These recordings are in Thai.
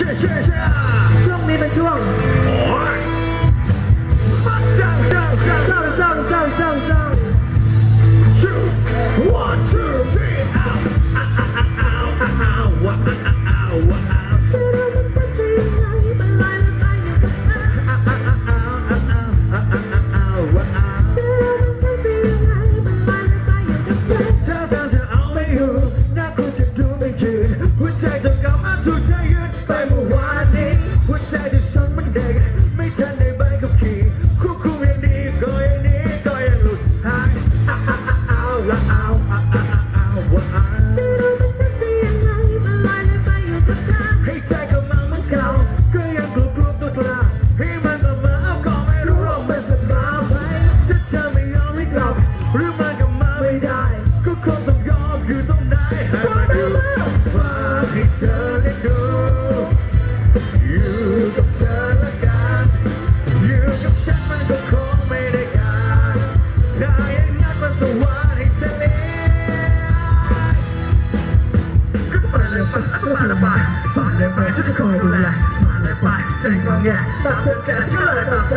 是是是，兄弟们，希望。ไปิดฉันจะคอยดูแลมาเไปเสียงงอตัดสินใจก็เลยตัดใจ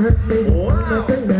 birthday. Wow.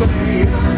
Savior.